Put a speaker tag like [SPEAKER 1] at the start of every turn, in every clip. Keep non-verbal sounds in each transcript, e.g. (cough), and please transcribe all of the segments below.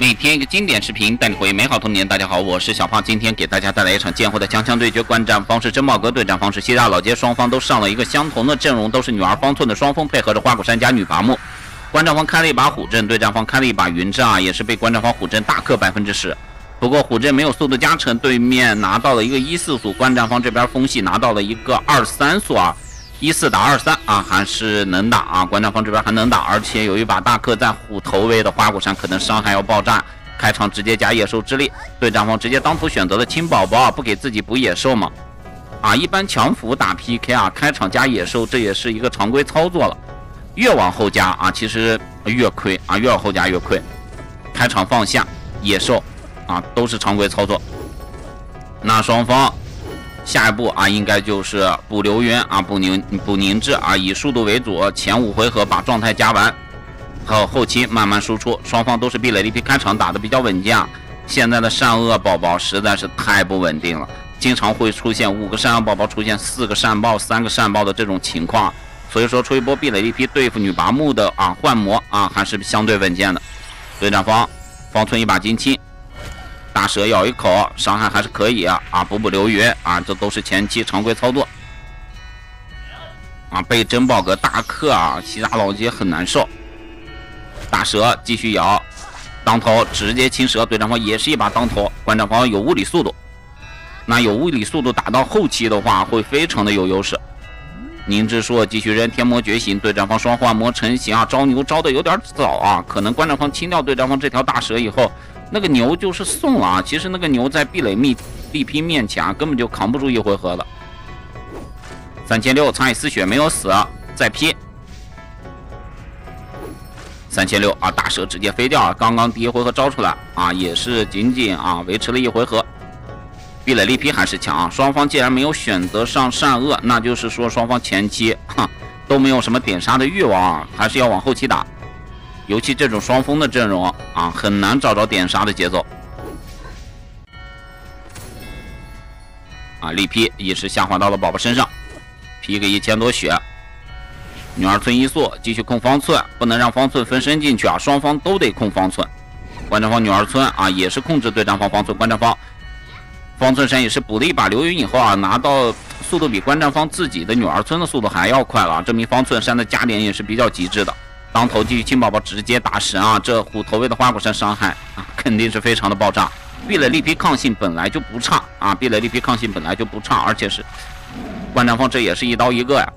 [SPEAKER 1] 每天一个经典视频，带你回忆美好童年。大家好，我是小胖，今天给大家带来一场贱货的强强对决。观战方是珍宝阁，对战方是西大老街，双方都上了一个相同的阵容，都是女儿方寸的双峰，配合着花果山加女拔木。观战方开了一把虎阵，对战方开了一把云阵啊，也是被观战方虎阵大克百分之十。不过虎阵没有速度加成，对面拿到了一个一四速，观战方这边风系拿到了一个二三速啊。一四打二三啊，还是能打啊！观战方这边还能打，而且有一把大克在虎头位的花果山，可能伤害要爆炸。开场直接加野兽之力，对战方直接当头选择了亲宝宝啊，不给自己补野兽嘛？啊，一般强辅打 PK 啊，开场加野兽，这也是一个常规操作了。越往后加啊，其实越亏啊，越往后加越亏。开场放下野兽啊，都是常规操作。那双方。下一步啊，应该就是补流云啊，补凝补凝滞啊，以速度为主，前五回合把状态加完，后后期慢慢输出。双方都是壁垒力劈开场打的比较稳健，现在的善恶宝宝实在是太不稳定了，经常会出现五个善恶宝宝出现四个善爆、三个善爆的这种情况，所以说出一波壁垒力劈对付女拔木的啊幻魔啊还是相对稳健的。对战方方寸一把金青。大蛇咬一口，伤害还是可以啊！啊，补补流云啊，这都是前期常规操作。啊，被珍宝阁大克啊，西大老街很难受。大蛇继续咬，当头直接青蛇，对战方也是一把当头。观战方有物理速度，那有物理速度打到后期的话会非常的有优势。宁之硕继续扔天魔觉醒，对战方双幻魔成型啊，招牛招的有点早啊，可能观战方清掉对战方这条大蛇以后。那个牛就是送了啊！其实那个牛在壁垒密力劈面前啊，根本就扛不住一回合的。三千六，苍一丝血没有死，再劈。三千六啊，大蛇直接飞掉，刚刚第一回合招出来啊，也是仅仅啊维持了一回合。壁垒力劈还是强啊，双方既然没有选择上善恶，那就是说双方前期哈都没有什么点杀的欲望啊，还是要往后期打。尤其这种双峰的阵容啊，很难找着点杀的节奏。啊，力劈也是下滑到了宝宝身上，劈个一千多血。女儿村一速继续控方寸，不能让方寸分身进去啊，双方都得控方寸。观战方女儿村啊，也是控制对战方方寸。观战方方寸山也是补了一把流云以后啊，拿到速度比观战方自己的女儿村的速度还要快了，证明方寸山的加点也是比较极致的。当头继续亲宝宝直接打神啊！这虎头位的花果山伤害啊，肯定是非常的爆炸。壁垒力劈抗性本来就不差啊，壁垒力劈抗性本来就不差，而且是万战方这也是一刀一个呀。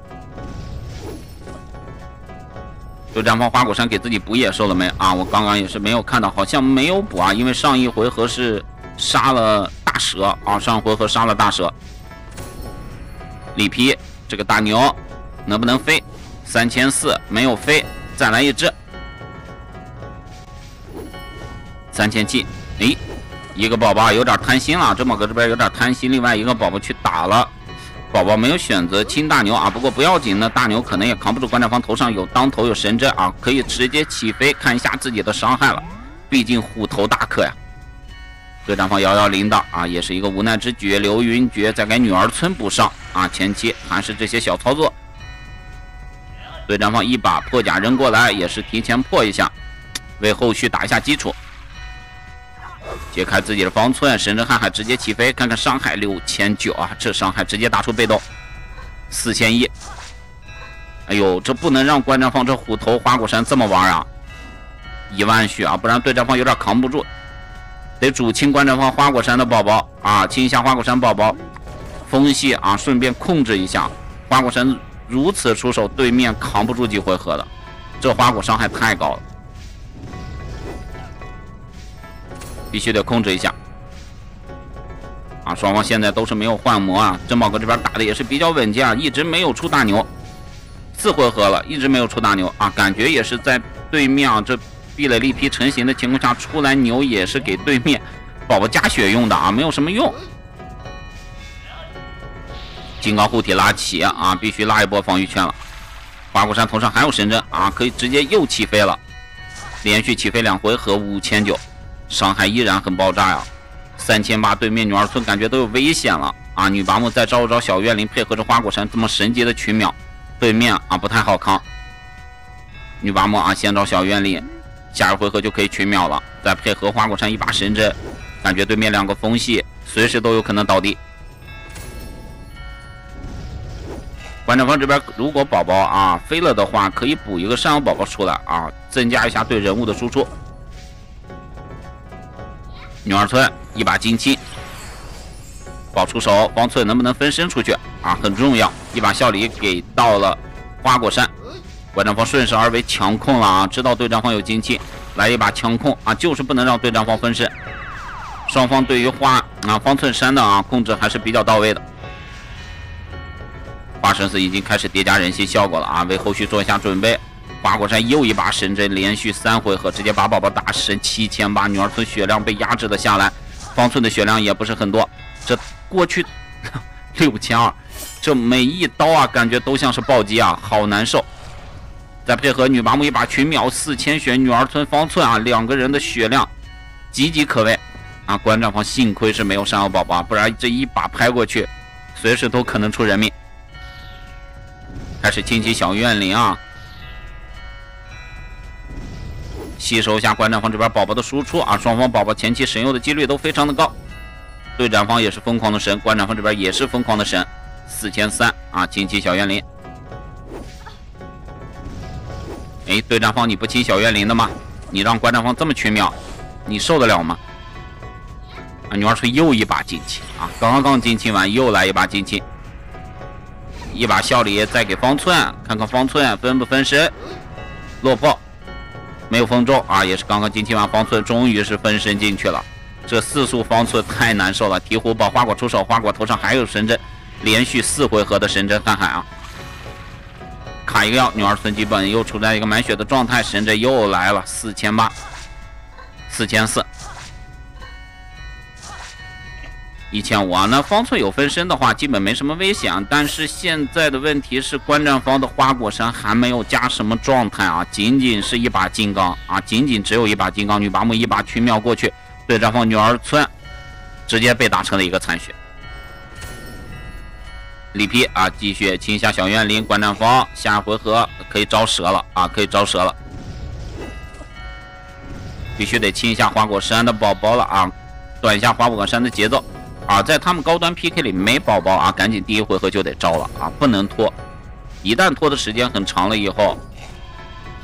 [SPEAKER 1] 就战方花果山给自己补野兽了没啊？我刚刚也是没有看到，好像没有补啊，因为上一回合是杀了大蛇啊，上回合杀了大蛇。力劈这个大牛能不能飞？三千四没有飞。再来一只，三千七，哎，一个宝宝有点贪心了，珍宝哥这边有点贪心，另外一个宝宝去打了，宝宝没有选择清大牛啊，不过不要紧，那大牛可能也扛不住，观战方头上有当头有神针啊，可以直接起飞看一下自己的伤害了，毕竟虎头大克呀。对战方遥遥领导啊，也是一个无奈之举，流云诀再给女儿村补上啊，前期还是这些小操作。对战方一把破甲扔过来，也是提前破一下，为后续打一下基础。解开自己的方寸，神针瀚海直接起飞，看看伤害六千九啊！这伤害直接打出被动，四千一。哎呦，这不能让观战方这虎头花果山这么玩啊！一万血啊，不然对战方有点扛不住。得主清观战方花果山的宝宝啊，清一下花果山宝宝风系啊，顺便控制一下花果山。如此出手，对面扛不住几回合的，这花果伤害太高了，必须得控制一下。啊，双方现在都是没有幻魔啊，珍宝哥这边打的也是比较稳健啊，一直没有出大牛，四回合了，一直没有出大牛啊，感觉也是在对面啊这壁垒力劈成型的情况下出来牛，也是给对面宝宝加血用的啊，没有什么用。金刚护体拉起啊，必须拉一波防御圈了。花果山头上还有神针啊，可以直接又起飞了，连续起飞两回合五千九，伤害依然很爆炸呀。三千八，对面女儿村感觉都有危险了啊！女拔木再招一招小怨灵，配合着花果山这么神级的群秒，对面啊不太好扛。女拔木啊，先招小怨灵，下一回合就可以群秒了。再配合花果山一把神针，感觉对面两个风系随时都有可能倒地。观战方这边如果宝宝啊飞了的话，可以补一个山妖宝宝出来啊，增加一下对人物的输出。女儿村一把金青，保出手，方寸能不能分身出去啊？很重要，一把笑里给到了花果山，观战方顺势而为强控了啊！知道对战方有金青，来一把强控啊，就是不能让对战方分身。双方对于花啊方寸山的啊控制还是比较到位的。花神寺已经开始叠加人性效果了啊！为后续做一下准备。花果山又一把神针，连续三回合直接把宝宝打神七千八，女儿村血量被压制了下来，方寸的血量也不是很多。这过去 (laughs) 六千二，这每一刀啊，感觉都像是暴击啊，好难受。再配合女拔木一把群秒四千血，女儿村方寸啊，两个人的血量岌岌可危啊！观战方幸亏是没有山妖宝宝，不然这一把拍过去，随时都可能出人命。开始进击小怨灵啊，吸收一下观战方这边宝宝的输出啊，双方宝宝前期神佑的几率都非常的高，对战方也是疯狂的神，观战方这边也是疯狂的神，四千三啊，进击小怨灵。哎，对战方你不清小怨灵的吗？你让观战方这么群秒，你受得了吗？啊，女儿村又一把金气啊，刚刚金气完又来一把金气。一把笑里再给方寸看看方寸分不分身，落魄没有封中啊，也是刚刚进清完方寸，终于是分身进去了。这四速方寸太难受了，提壶宝花果出手，花果头上还有神针，连续四回合的神针瀚海啊！卡一个药，女儿孙基本又处在一个满血的状态，神针又来了，四千八，四千四。一千五啊，那方寸有分身的话，基本没什么危险。但是现在的问题是，观战方的花果山还没有加什么状态啊，仅仅是一把金刚啊，仅仅只有一把金刚女拔木一把群秒过去，对战方女儿村直接被打成了一个残血。里皮啊，继续清一下小怨灵，观战方下回合可以招蛇了啊，可以招蛇了，必须得清一下花果山的宝宝了啊，断一下花果山的节奏。啊，在他们高端 PK 里没宝宝啊，赶紧第一回合就得招了啊，不能拖。一旦拖的时间很长了以后，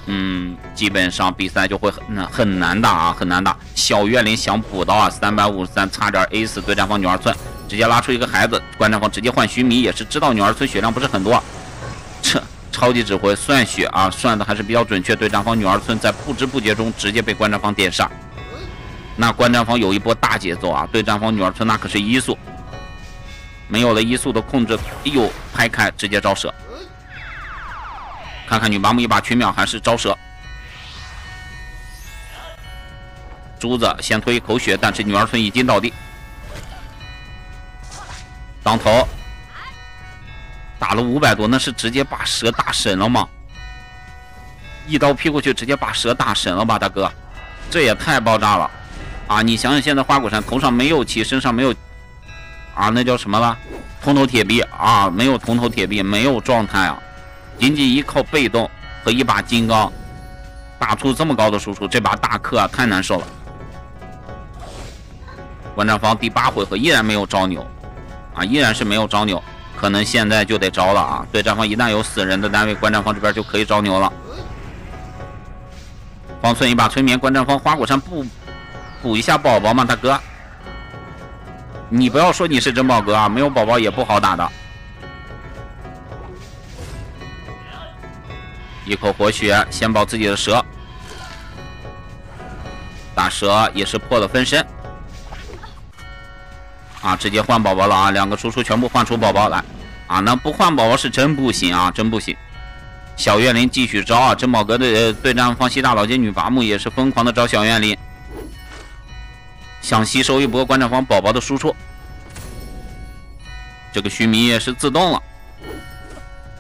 [SPEAKER 1] 嗯，基本上比赛就会很很难打啊，很难打。小怨灵想补刀啊，三百五十三，差点 A 死对战方女儿村，直接拉出一个孩子，观战方直接换须弥，也是知道女儿村血量不是很多，这超级指挥算血啊，算的还是比较准确。对战方女儿村在不知不觉中直接被观战方点杀。那观战方有一波大节奏啊！对战方女儿村那可是一速，没有了一速的控制，哎呦，拍开直接招蛇。看看女麻木一把群秒还是招蛇。珠子先推一口血，但是女儿村已经倒地。当头打了五百多，那是直接把蛇打神了吗？一刀劈过去，直接把蛇打神了吧，大哥，这也太爆炸了！啊，你想想，现在花果山头上没有旗，身上没有，啊，那叫什么了？铜头铁臂啊，没有铜头铁臂，没有状态啊，仅仅依靠被动和一把金刚，打出这么高的输出，这把大克啊，太难受了。观战方第八回合依然没有招牛，啊，依然是没有招牛，可能现在就得招了啊。对战方一旦有死人的单位，观战方这边就可以招牛了。方寸一把催眠，观战方花果山不。补一下宝宝嘛，大哥，你不要说你是珍宝哥啊，没有宝宝也不好打的。一口活血，先保自己的蛇，打蛇也是破了分身，啊，直接换宝宝了啊，两个输出全部换出宝宝来，啊，那不换宝宝是真不行啊，真不行。小怨灵继续招啊，珍宝哥的对战方西大老街女伐木也是疯狂的招小怨灵。想吸收一波观战方宝宝的输出，这个须弥也是自动了，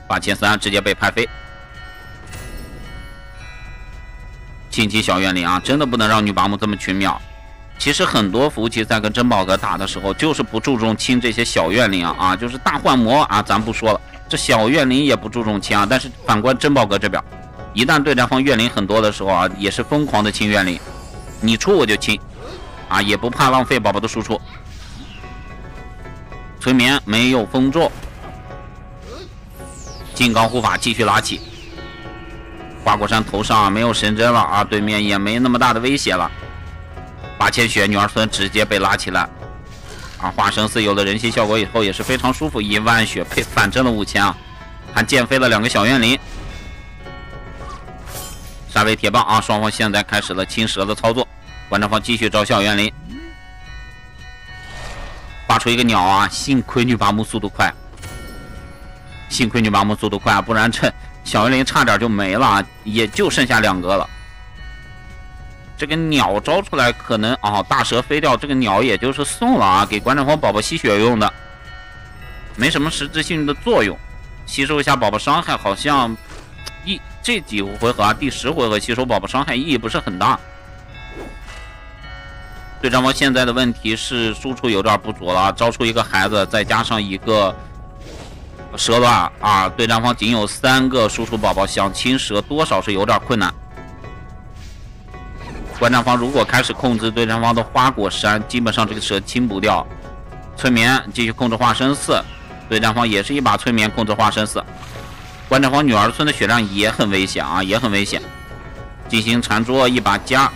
[SPEAKER 1] 八千三直接被拍飞。清级小怨灵啊，真的不能让女拔木这么群秒。其实很多服务器在跟珍宝阁打的时候，就是不注重清这些小怨灵啊啊，就是大幻魔啊，咱不说了，这小怨灵也不注重清啊。但是反观珍宝阁这边，一旦对战方怨灵很多的时候啊，也是疯狂的清怨灵，你出我就清，啊，也不怕浪费宝宝的输出。催眠没有封住，金刚护法继续拉起。花果山头上没有神针了啊，对面也没那么大的威胁了。八千血女儿村直接被拉起来，啊，化生寺有了人形效果以后也是非常舒服，一万血配反震了五千啊，还溅飞了两个小怨灵。沙威铁棒啊，双方现在开始了青蛇的操作，观战方继续找小怨灵。发出一个鸟啊！幸亏女拔木速度快，幸亏女拔木速度快，不然这小幽灵差点就没了，也就剩下两个了。这个鸟招出来可能啊，大蛇飞掉，这个鸟也就是送了啊，给观战方宝宝吸血用的，没什么实质性的作用，吸收一下宝宝伤害，好像一这几回合啊，第十回合吸收宝宝伤害意义不是很大。对战方现在的问题是输出有点不足了，招出一个孩子，再加上一个蛇吧啊！对战方仅有三个输出宝宝，想清蛇多少是有点困难。观战方如果开始控制对战方的花果山，基本上这个蛇清不掉。催眠继续控制化身寺，对战方也是一把催眠控制化身寺。观战方女儿村的血量也很危险啊，也很危险。进行缠捉一把加。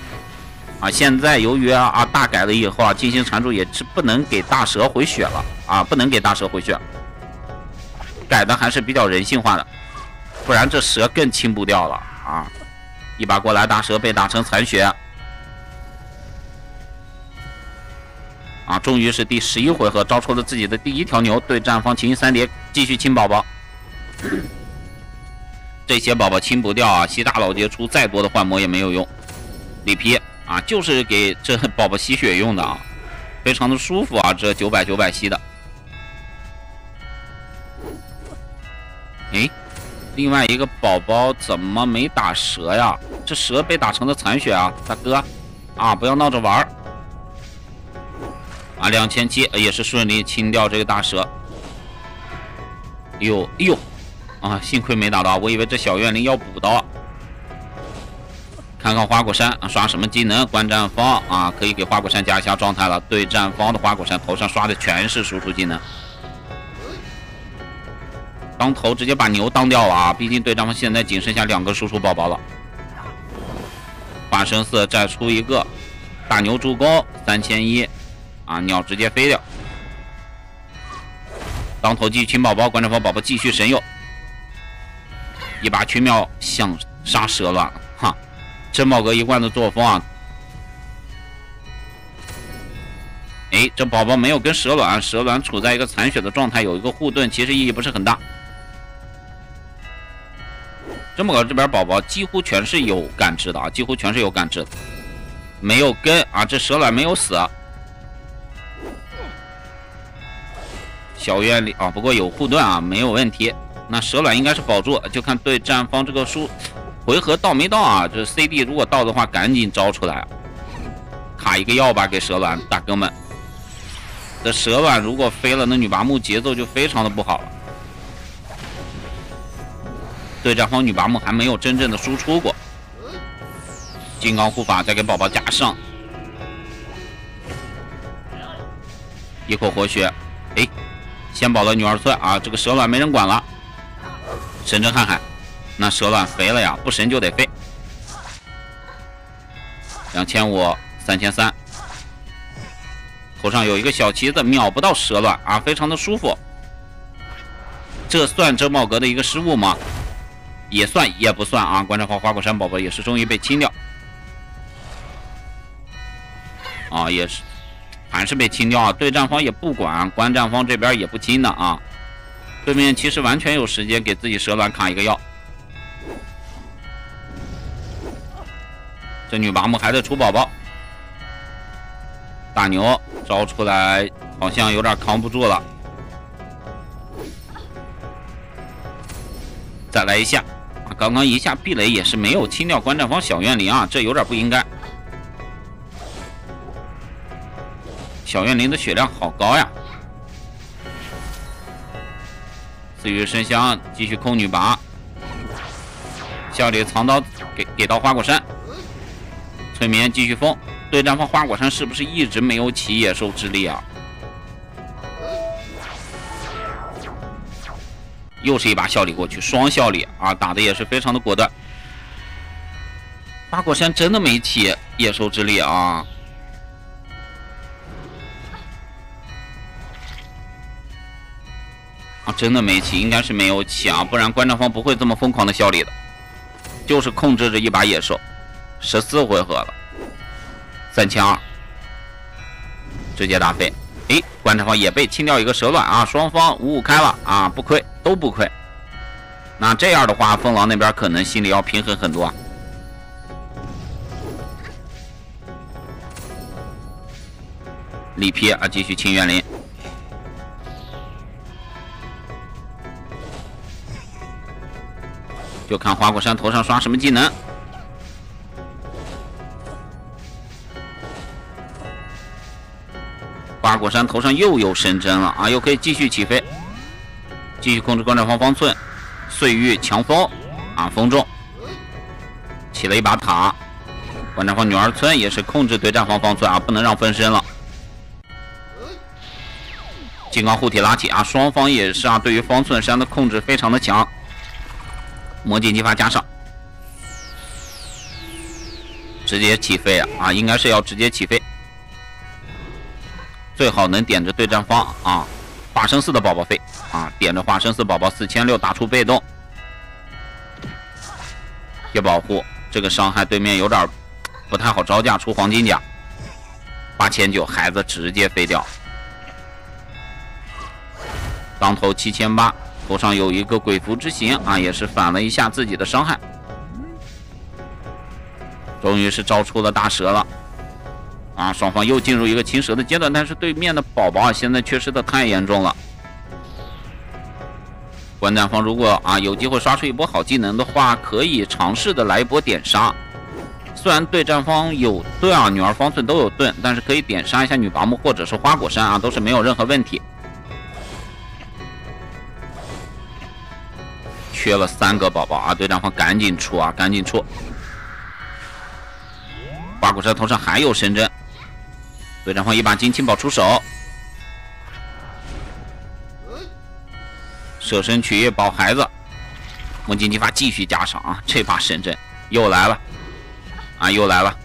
[SPEAKER 1] 啊，现在由于啊大改了以后啊，进行缠住也是不能给大蛇回血了啊，不能给大蛇回血，改的还是比较人性化的，不然这蛇更清不掉了啊！一把过来，大蛇被打成残血，啊，终于是第十一回合招出了自己的第一条牛，对战方秦三叠继续清宝宝，这些宝宝清不掉啊，西大老爹出再多的幻魔也没有用，里皮。啊，就是给这宝宝吸血用的啊，非常的舒服啊，这九百九百吸的。哎，另外一个宝宝怎么没打蛇呀？这蛇被打成了残血啊，大哥，啊，不要闹着玩儿。啊，两千七也是顺利清掉这个大蛇。哎呦，哎呦，啊，幸亏没打到，我以为这小怨灵要补刀。看看花果山，刷什么技能？观战方啊，可以给花果山加一下状态了。对战方的花果山头上刷的全是输出技能，当头直接把牛当掉了啊！毕竟对战方现在仅剩下两个输出宝宝了。化身寺再出一个大牛助攻三千一啊，鸟直接飞掉。当头继续清宝宝，观战方宝宝继续神佑，一把群秒想杀蛇卵。珍宝哥一贯的作风啊！哎，这宝宝没有跟蛇卵，蛇卵处在一个残血的状态，有一个护盾，其实意义不是很大。珍宝哥这边宝宝几乎全是有感知的啊，几乎全是有感知的，没有跟啊，这蛇卵没有死。小院里啊，不过有护盾啊，没有问题。那蛇卵应该是保住，就看对战方这个输。回合到没到啊？这 CD 如果到的话，赶紧招出来，卡一个药吧，给蛇卵大哥们。这蛇卵如果飞了，那女拔木节奏就非常的不好了。对战方女拔木还没有真正的输出过。金刚护法再给宝宝加上一口活血，哎，先保了女儿村啊！这个蛇卵没人管了，神针瀚海。那蛇卵肥了呀，不神就得飞。两千五，三千三，头上有一个小旗子，秒不到蛇卵啊，非常的舒服。这算珍宝阁的一个失误吗？也算，也不算啊。观察方花果山宝宝也是终于被清掉。啊，也是，还是被清掉啊。对战方也不管，观战方这边也不清的啊。对面其实完全有时间给自己蛇卵卡一个药。这女拔木还在出宝宝，大牛招出来好像有点扛不住了，再来一下，刚刚一下壁垒也是没有清掉观战方小怨灵啊，这有点不应该。小怨灵的血量好高呀，四羽生香继续控女拔，笑里藏刀给给到花果山，催眠继续封。对战方花果山是不是一直没有起野兽之力啊？又是一把效力过去，双效力啊，打的也是非常的果断。花果山真的没起野兽之力啊！啊，真的没起，应该是没有起啊，不然观战方不会这么疯狂的效力的。就是控制着一把野兽，十四回合了，三千二，直接打飞。哎，观察方也被清掉一个蛇卵啊，双方五五开了啊，不亏，都不亏。那这样的话，风狼那边可能心里要平衡很多。里皮啊，继续清园林。就看花果山头上刷什么技能。花果山头上又有神针了啊，又可以继续起飞，继续控制观战方方寸，碎玉强风啊，风中起了一把塔，观战方女儿村也是控制对战方方寸啊，不能让分身了。金刚护体拉起啊，双方也是啊，对于方寸山的控制非常的强。魔镜激发加上，直接起飞啊！啊，应该是要直接起飞，最好能点着对战方啊，化身四的宝宝飞啊，点着化身四宝宝四千六打出被动，别保护，这个伤害对面有点不太好招架出黄金甲，八千九孩子直接飞掉，当头七千八。头上有一个鬼符之形啊，也是反了一下自己的伤害。终于是招出了大蛇了啊！双方又进入一个擒蛇的阶段，但是对面的宝宝啊，现在缺失的太严重了。观战方如果啊有机会刷出一波好技能的话，可以尝试的来一波点杀。虽然对战方有盾啊，女儿方寸都有盾，但是可以点杀一下女拔木或者是花果山啊，都是没有任何问题。缺了三个宝宝啊！对战方赶紧出啊，赶紧出！花果山头上还有神针，对战方一把金青宝出手，舍身取义保孩子，梦境激发继续加上啊！这把神阵又来了啊，又来了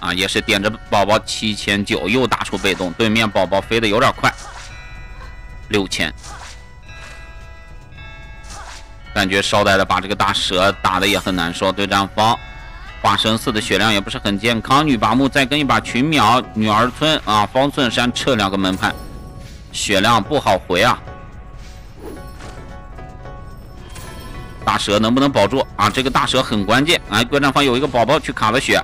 [SPEAKER 1] 啊！也是点着宝宝七千九，又打出被动，对面宝宝飞的有点快，六千。感觉捎带的把这个大蛇打的也很难受，对战方化生寺的血量也不是很健康。女拔木再跟一把群秒女儿村啊，方寸山撤两个门派，血量不好回啊。大蛇能不能保住啊？这个大蛇很关键。哎，观战方有一个宝宝去卡了血，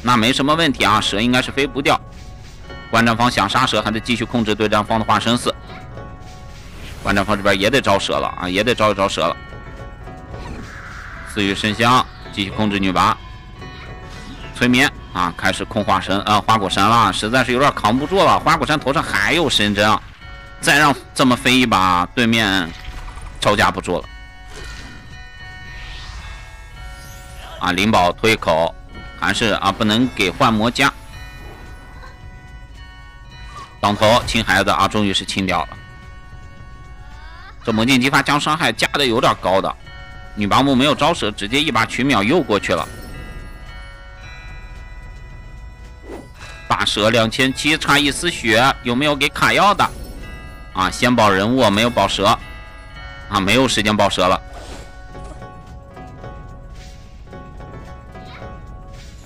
[SPEAKER 1] 那没什么问题啊，蛇应该是飞不掉。观战方想杀蛇，还得继续控制对战方的化身寺。观战方这边也得招蛇了啊，也得招一招蛇了。四羽神香继续控制女拔，催眠啊，开始控化神啊，花果山了，实在是有点扛不住了。花果山头上还有神针啊，再让这么飞一把，对面招架不住了。啊，灵宝推口，还是啊不能给幻魔加。挡头亲孩子啊，终于是清掉了。这魔镜激发将伤害加的有点高的，女拔木没有招蛇，直接一把群秒又过去了。大蛇两千七，差一丝血，有没有给卡药的？啊，先保人物，没有保蛇，啊，没有时间保蛇了。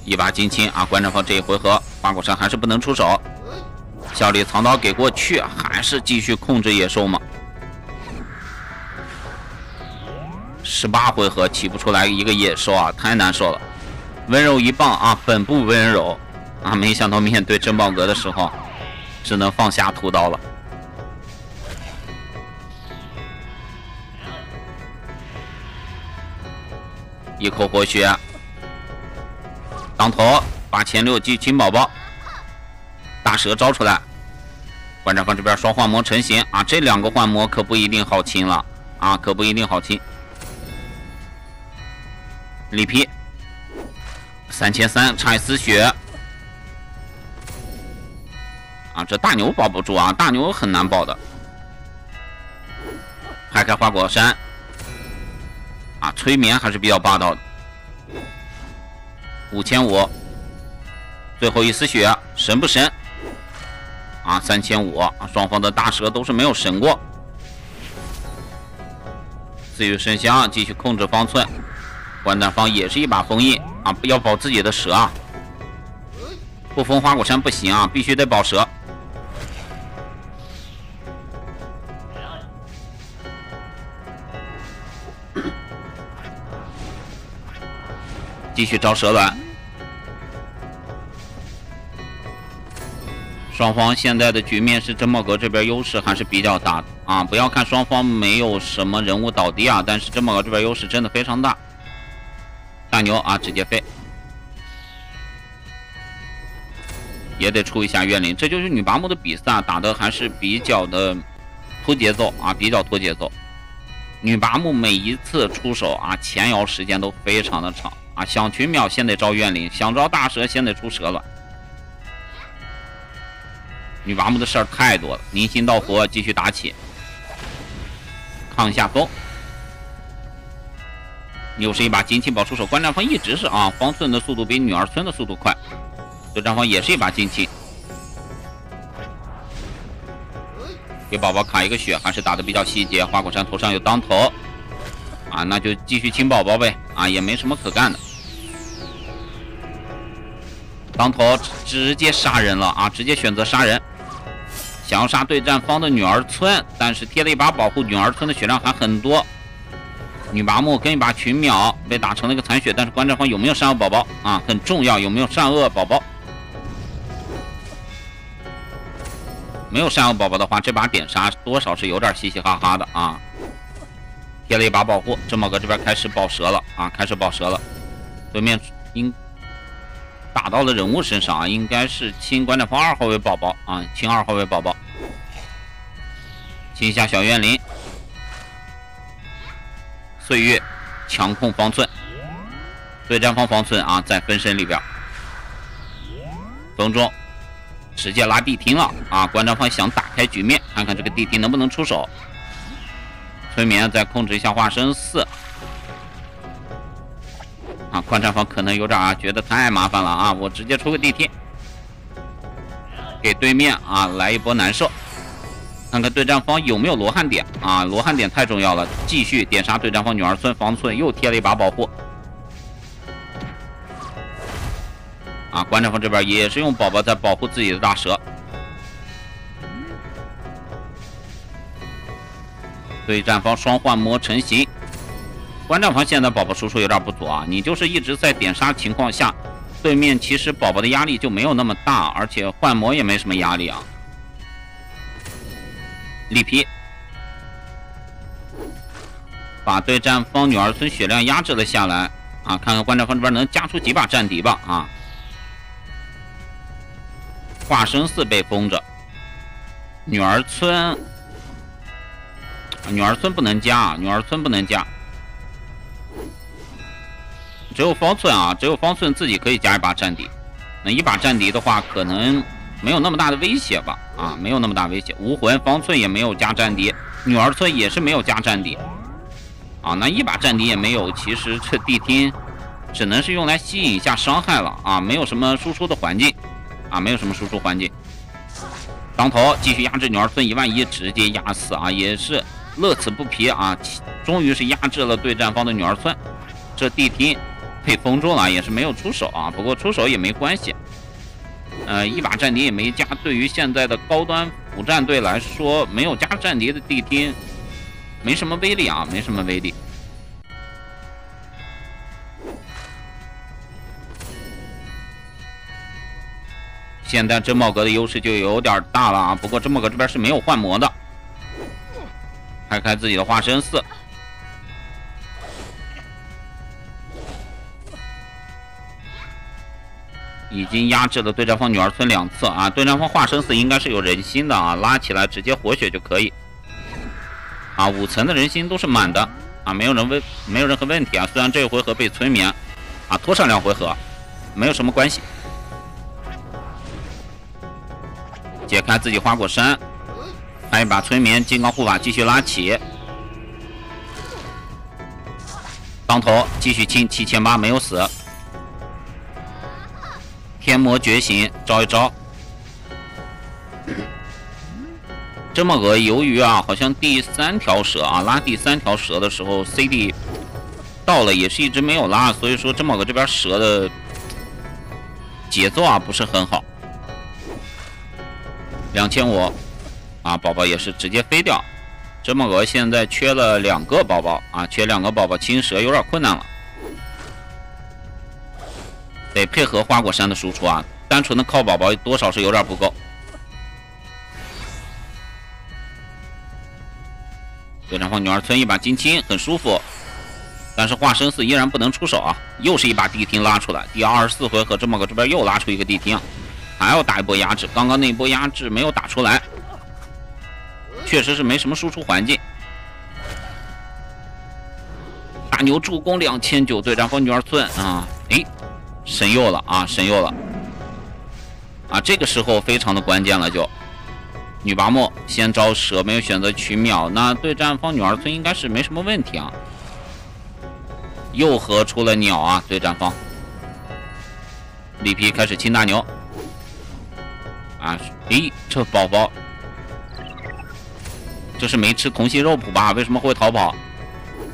[SPEAKER 1] 一把金青啊，观战方这一回合花果山还是不能出手，效力藏刀给过去，还是继续控制野兽吗？十八回合起不出来一个野兽啊，太难受了。温柔一棒啊，本不温柔啊，没想到面对珍宝阁的时候，只能放下屠刀了。一口活血，当头八千六击金宝宝，大蛇招出来。观战方这边双幻魔成型啊，这两个幻魔可不一定好清了。啊，可不一定好清。里皮三千三，差一丝血啊！这大牛保不住啊，大牛很难保的。拍开花果山啊，催眠还是比较霸道的。五千五，最后一丝血，神不神？啊，三千五，双方的大蛇都是没有神过。自愈神香继续控制方寸。观战方也是一把封印啊，要保自己的蛇啊，不封花果山不行啊，必须得保蛇。(coughs) 继续招蛇卵。双方现在的局面是真茂阁这边优势还是比较大的啊，不要看双方没有什么人物倒地啊，但是真茂阁这边优势真的非常大。大牛啊，直接飞，也得出一下怨灵。这就是女拔木的比赛，打的还是比较的拖节奏啊，比较拖节奏。女拔木每一次出手啊，前摇时间都非常的长啊。想群秒先得招怨灵，想招大蛇先得出蛇卵。女拔木的事儿太多了，凝心道佛，继续打起，抗下风。又是一把金气宝出手，观战方一直是啊，方寸的速度比女儿村的速度快。对战方也是一把金气，给宝宝卡一个血，还是打的比较细节。花果山头上有当头啊，那就继续清宝宝呗啊，也没什么可干的。当头直接杀人了啊，直接选择杀人，想要杀对战方的女儿村，但是贴了一把保护，女儿村的血量还很多。女拔木跟一把群秒被打成了一个残血，但是观战方有没有善恶宝宝啊？很重要，有没有善恶宝宝？没有善恶宝宝的话，这把点杀多少是有点嘻嘻哈哈的啊！贴了一把保护，正茂哥这边开始保蛇了啊，开始保蛇了。对面应打到了人物身上啊，应该是清观战方二号位宝宝啊，清二号位宝宝，清一下小怨灵。岁月强控方寸，对战方方寸啊，在分身里边，风中直接拉地听了啊！观战方想打开局面，看看这个地听能不能出手。催眠再控制一下化身四啊！观战方可能有点啊，觉得太麻烦了啊！我直接出个地听，给对面啊来一波难受。看看对战方有没有罗汉点啊！罗汉点太重要了，继续点杀对战方女儿村方寸，又贴了一把保护。啊，观战方这边也是用宝宝在保护自己的大蛇。对战方双幻魔成型，观战方现在宝宝输出有点不足啊！你就是一直在点杀情况下，对面其实宝宝的压力就没有那么大，而且幻魔也没什么压力啊。力劈，把对战方女儿村血量压制了下来啊！看看观战方这边能加出几把战敌吧啊！化身四被封着，女儿村，女儿村不能加啊！女儿村不能加，只有方寸啊！只有方寸自己可以加一把战敌，那一把战敌的话可能。没有那么大的威胁吧？啊，没有那么大威胁。无魂方寸也没有加战敌，女儿村也是没有加战敌。啊，那一把战敌也没有。其实这地听只能是用来吸引一下伤害了啊，没有什么输出的环境啊，没有什么输出环境。当头继续压制女儿村一万一，直接压死啊，也是乐此不疲啊，终于是压制了对战方的女儿村。这地听被封住了，也是没有出手啊，不过出手也没关系。呃，一把战敌也没加，对于现在的高端辅战队来说，没有加战敌的地听，没什么威力啊，没什么威力。现在真茂阁的优势就有点大了啊，不过真茂阁这边是没有幻魔的，开开自己的化身四。已经压制了对战方女儿村两次啊！对战方化身寺应该是有人心的啊，拉起来直接活血就可以。啊，五层的人心都是满的啊，没有人问，没有任何问题啊。虽然这一回合被催眠啊拖上两回合，没有什么关系。解开自己花果山，来一把催眠金刚护法继续拉起，当头继续清七千八没有死，天魔觉醒招一招。(coughs) 这么个由于啊，好像第三条蛇啊拉第三条蛇的时候，CD 到了也是一直没有拉，所以说这么个这边蛇的节奏啊不是很好。两千五啊，宝宝也是直接飞掉。这么个现在缺了两个宝宝啊，缺两个宝宝清蛇有点困难了，得配合花果山的输出啊，单纯的靠宝宝多少是有点不够。对战方女儿村一把金青很舒服，但是化身四依然不能出手啊！又是一把地听拉出来，第二十四回合这么个这边又拉出一个地听，还要打一波压制。刚刚那波压制没有打出来，确实是没什么输出环境。大牛助攻两千九，对战方女儿村啊，哎，神佑了啊，神佑了啊！这个时候非常的关键了就。女拔木先招蛇，没有选择取秒。那对战方女儿村应该是没什么问题啊。又合出了鸟啊！对战方，里皮开始清大牛。啊，诶，这宝宝，这是没吃同心肉脯吧？为什么会逃跑？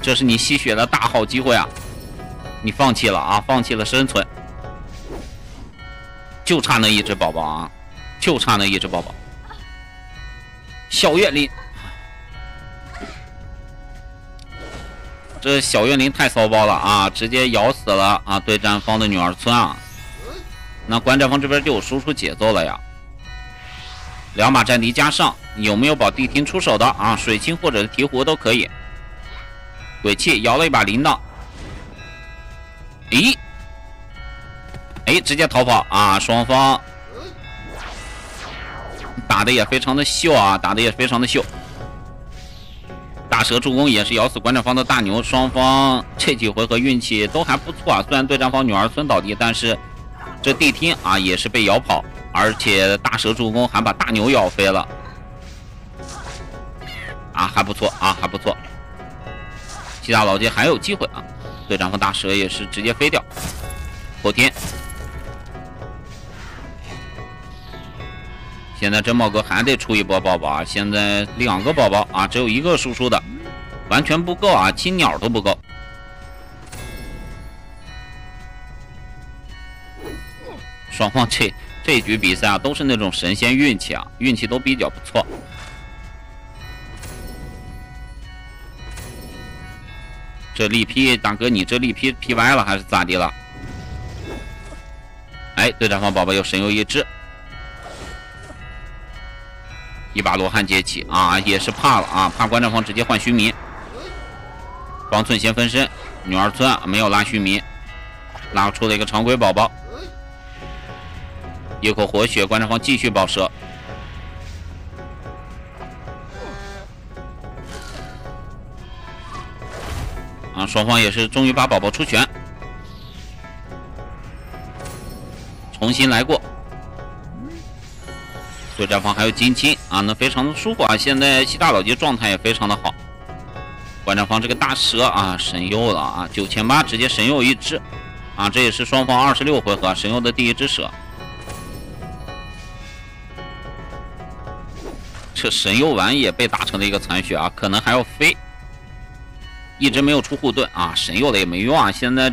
[SPEAKER 1] 这是你吸血的大好机会啊！你放弃了啊，放弃了生存，就差那一只宝宝啊，就差那一只宝宝。小怨灵，这小怨灵太骚包了啊！直接咬死了啊！对战方的女儿村啊，那观战方这边就有输出节奏了呀。两把战敌加上，有没有保地听出手的啊？水清或者是鹈鹕都可以。鬼泣摇了一把铃铛，咦，哎，直接逃跑啊！双方。打的也非常的秀啊，打的也非常的秀。大蛇助攻也是咬死观战方的大牛，双方这几回合运气都还不错啊。虽然对战方女儿村倒地，但是这地听啊也是被咬跑，而且大蛇助攻还把大牛咬飞了。啊，还不错啊，还不错。七大老街还有机会啊，对战方大蛇也是直接飞掉，后天。现在真宝哥还得出一波宝宝啊！现在两个宝宝啊，只有一个输出的，完全不够啊，清鸟都不够。双方这这局比赛啊，都是那种神仙运气啊，运气都比较不错。这力劈大哥，你这力劈劈歪了还是咋的了？哎，对战方宝宝有神游一只。一把罗汉接起啊，也是怕了啊，怕观战方直接换虚弥。方寸先分身，女儿村没有拉虚弥，拉出了一个常规宝宝。一口活血，观战方继续保蛇。啊，双方也是终于把宝宝出拳，重新来过。对战方还有金青啊，那非常的舒服啊。现在西大老街状态也非常的好。观战方这个大蛇啊，神佑了啊，九千八直接神佑一只啊，这也是双方二十六回合神佑的第一只蛇。这神佑完也被打成了一个残血啊，可能还要飞。一直没有出护盾啊，神佑了也没用啊。现在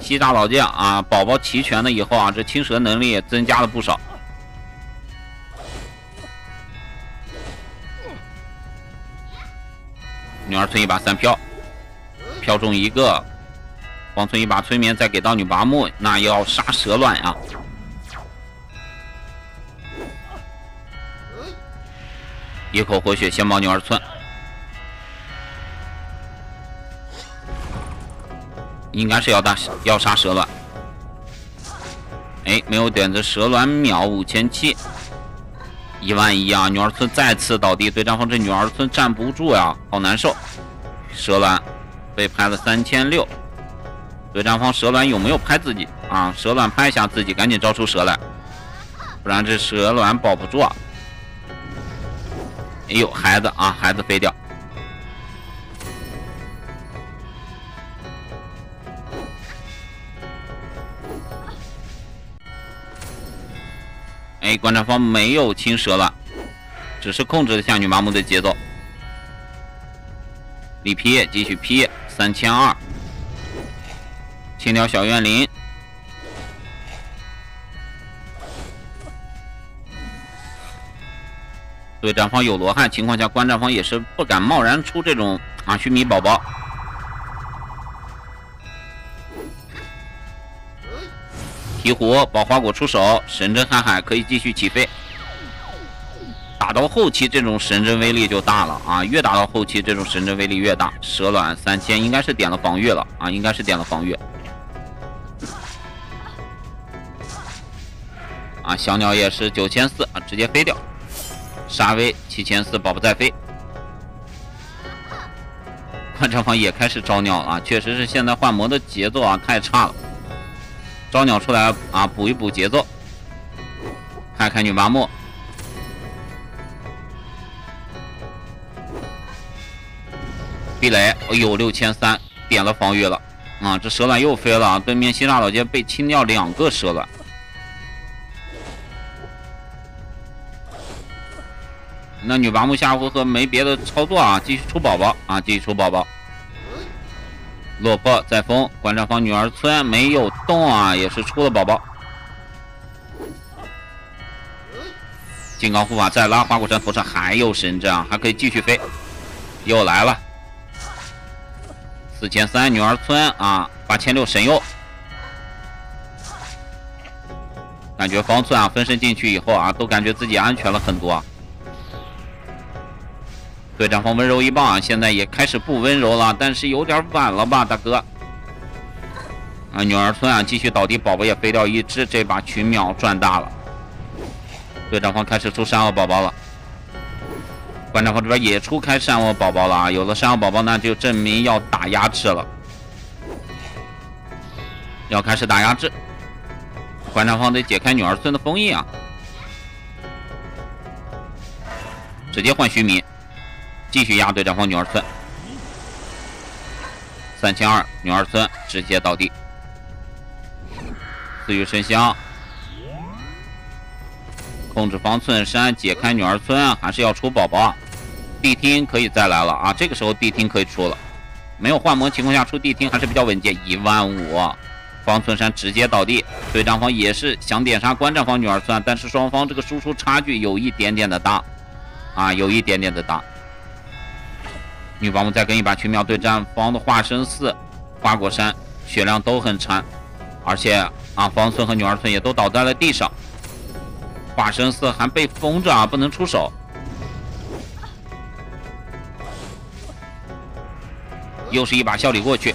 [SPEAKER 1] 西大老将啊，宝宝齐全了以后啊，这青蛇能力也增加了不少。女儿村一把三飘，飘中一个，黄村一把催眠，再给到女拔木，那要杀蛇卵呀！一口活血先保女儿村，应该是要大要杀蛇卵。哎，没有点子，蛇卵秒五千七，一万一啊！女儿村再次倒地，对战方这女儿村站不住呀，好难受。蛇卵被拍了三千六，对战方蛇卵有没有拍自己啊？蛇卵拍一下自己，赶紧招出蛇来，不然这蛇卵保不住。啊！哎呦，孩子啊，孩子飞掉。哎，观战方没有青蛇了，只是控制了下女麻木的节奏。力劈，继续劈，三千二，清掉小怨灵。对战方有罗汉情况下，观战方也是不敢贸然出这种啊须弥宝宝。提壶宝花果出手，神针瀚海可以继续起飞。打到后期，这种神针威力就大了啊！越打到后期，这种神针威力越大。蛇卵三千，应该是点了防御了啊！应该是点了防御。啊，小鸟也是九千四啊，直接飞掉。沙威七千四，宝宝再飞。观战方也开始招鸟了啊，确实是现在换魔的节奏啊太差了。招鸟出来啊，补一补节奏。看看女麻木，壁垒，哎呦，六千三，点了防御了啊！这蛇卵又飞了啊，对面西大老街被清掉两个蛇卵。那女麻木下回合没别的操作啊，继续出宝宝啊，继续出宝宝。落魄再封，观战方女儿村没有动啊，也是出了宝宝。金刚护法再拉，花果山头上还有神杖，还可以继续飞。又来了，四千三女儿村啊，八千六神佑。感觉方寸啊分身进去以后啊，都感觉自己安全了很多。对战方温柔一棒啊，现在也开始不温柔了，但是有点晚了吧，大哥。啊，女儿村啊，继续倒地，宝宝也飞掉一只，这把群秒赚大了。对战方开始出山奥宝宝了，观战方这边也出开山奥宝宝了啊，有了山奥宝宝，那就证明要打压制了，要开始打压制。观战方得解开女儿村的封印啊，直接换须弥。继续压对战方女儿村，三千二女儿村直接倒地。四羽神香，控制方寸山，解开女儿村，还是要出宝宝。地听可以再来了啊！这个时候地听可以出了，没有幻魔情况下出地听还是比较稳健。一万五，方寸山直接倒地。对战方也是想点杀观战方女儿村，但是双方这个输出差距有一点点的大啊，有一点点的大。女保姆再跟一把群秒对战方的化身四花果山，血量都很残，而且啊方寸和女儿村也都倒在了地上，化身四还被封着啊，不能出手，又是一把效力过去，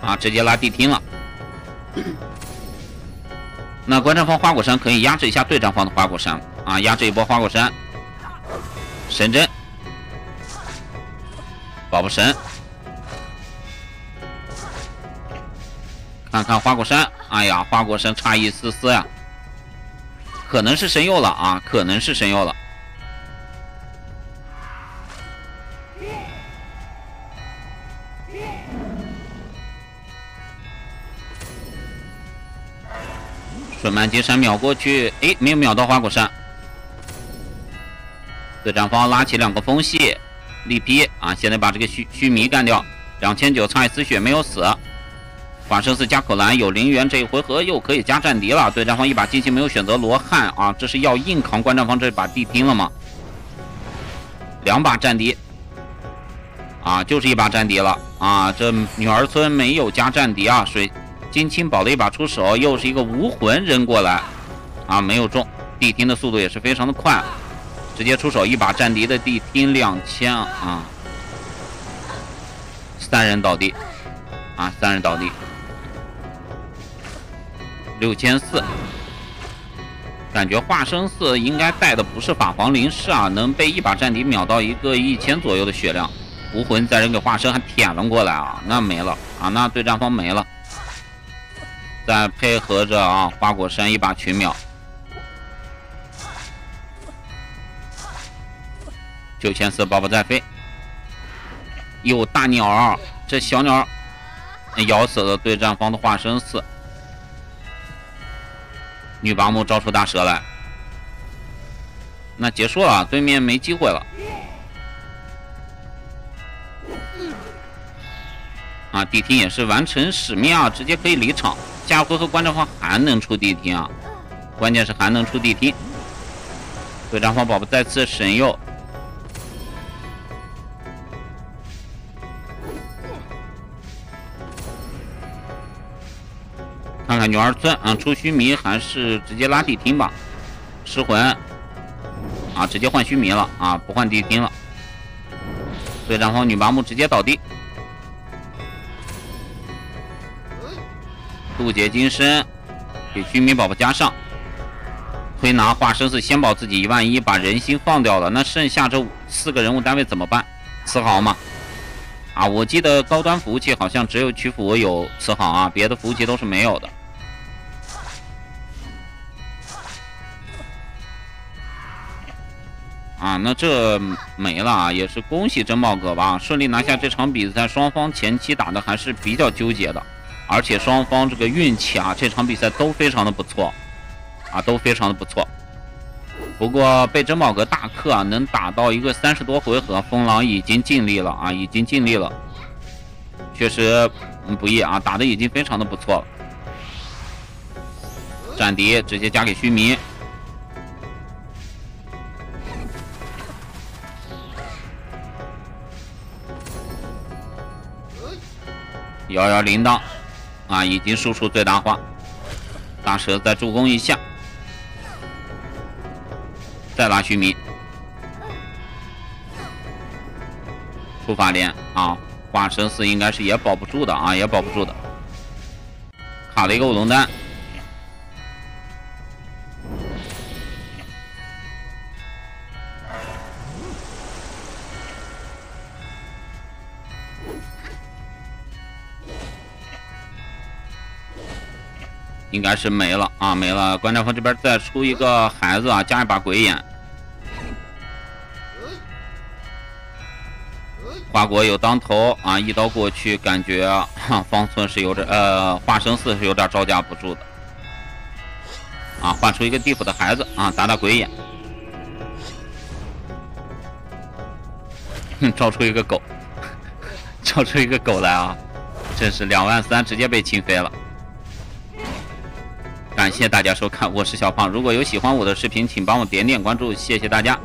[SPEAKER 1] 啊直接拉地听了，那观战方花果山可以压制一下对战方的花果山。啊，压制一波花果山。神针，宝宝神，看看花果山，哎呀，花果山差一丝丝呀，可能是神佑了啊，可能是神佑了。顺满金山秒过去，哎，没有秒到花果山。对战方拉起两个风系，力劈啊！现在把这个须须弥干掉，两千九差一丝血没有死。法圣寺加口兰有灵元，这一回合又可以加战敌了。对战方一把金星没有选择罗汉啊，这是要硬扛观战方这把地听了吗？两把战敌啊，就是一把战敌了啊！这女儿村没有加战敌啊，水金青宝的一把出手，又是一个无魂扔过来啊，没有中，地听的速度也是非常的快。直接出手一把战敌的地听两千啊，三人倒地。啊，三人倒地，六千四，感觉化身四应该带的不是法皇灵士啊，能被一把战敌秒到一个一千左右的血量。无魂再人给化身还舔了过来啊，那没了。啊，那对战方没了。再配合着啊，花果山一把群秒，九千四宝宝在飞。有大鸟，这小鸟咬死了对战方的化身四。女拔木招出大蛇来，那结束了，对面没机会了。啊，地听也是完成使命啊，直接可以离场。下回合观战方还能出地听啊，关键是还能出地听。对战方宝宝再次神佑。看看女儿村啊，出须弥还是直接拉地听吧？失魂啊，直接换须弥了啊，不换地听了。对战方女拔木直接倒地。渡劫金身，给居民宝宝加上。推拿化身是先保自己一万一，把人心放掉了。那剩下这四个人物单位怎么办？慈航嘛？啊，我记得高端服务器好像只有曲阜有慈航啊，别的服务器都是没有的。啊，那这没了啊，也是恭喜珍宝哥吧，顺利拿下这场比赛。双方前期打的还是比较纠结的。而且双方这个运气啊，这场比赛都非常的不错，啊，都非常的不错。不过被珍宝阁大克啊，能打到一个三十多回合，风狼已经尽力了啊，已经尽力了，确实不易啊，打的已经非常的不错了。战敌直接加给虚弥，幺幺铃铛。啊，已经输出最大化，大蛇再助攻一下，再拉须弥，出法莲啊，化身四应该是也保不住的啊，也保不住的，卡了一个五龙丹。应该是没了啊，没了！观战方这边再出一个孩子啊，加一把鬼眼。花果有当头啊，一刀过去，感觉方寸是有点呃，化生寺是有点招架不住的。啊，换出一个地府的孩子啊，打打鬼眼。(laughs) 招出一个狗，(laughs) 招出一个狗来啊！真是两万三直接被清飞了。感谢大家收看，我是小胖。如果有喜欢我的视频，请帮我点点关注，谢谢大家。